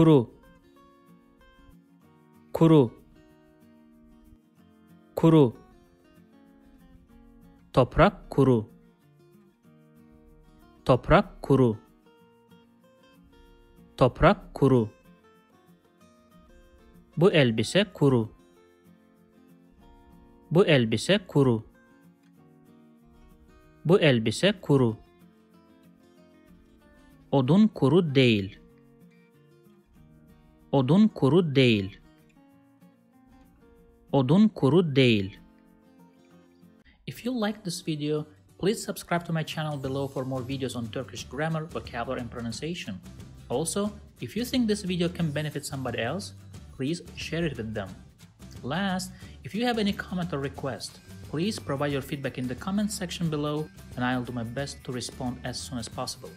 kuru. Kuru. Kuru. Toprak kuru. Toprak kuru. Toprak kuru. Bu elbise kuru. Bu elbise kuru. Bu elbise kuru. Odun kuru değil odun kuru değil odun değil If you like this video, please subscribe to my channel below for more videos on Turkish grammar, vocabulary and pronunciation. Also, if you think this video can benefit somebody else, please share it with them. Last, if you have any comment or request, please provide your feedback in the comment section below and I'll do my best to respond as soon as possible.